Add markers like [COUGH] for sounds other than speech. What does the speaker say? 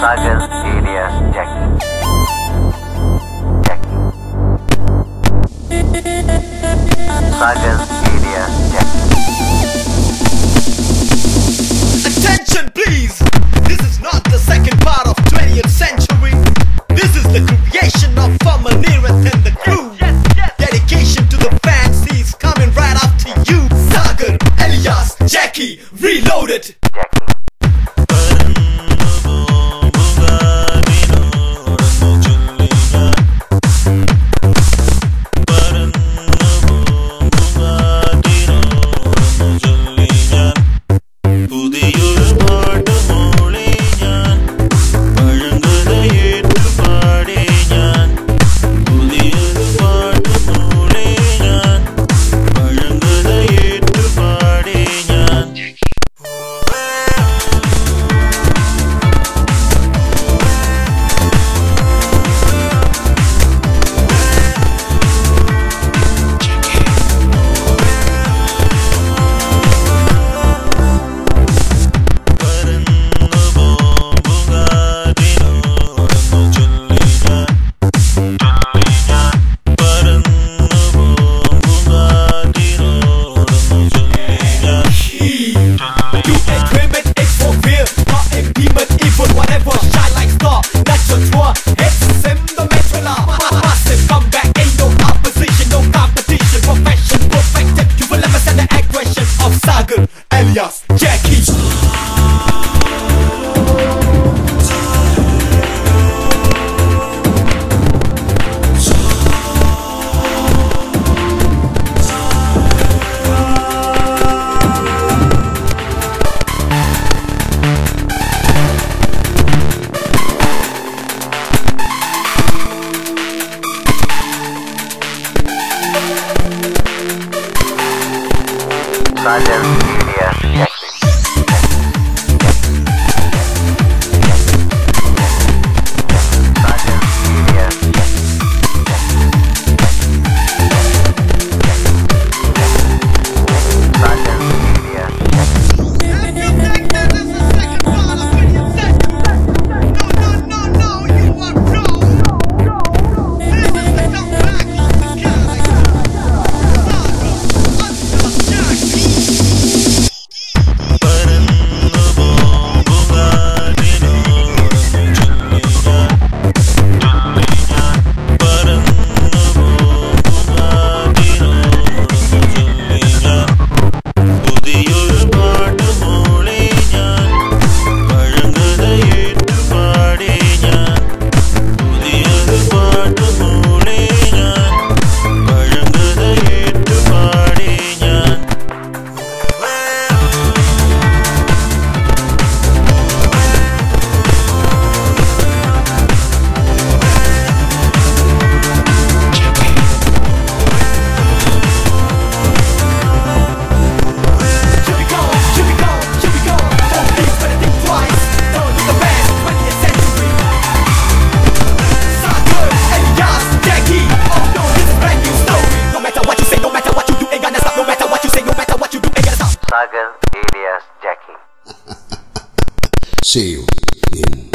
Sagas Media. Inside them, CBS, alias Jackie. [LAUGHS] See you in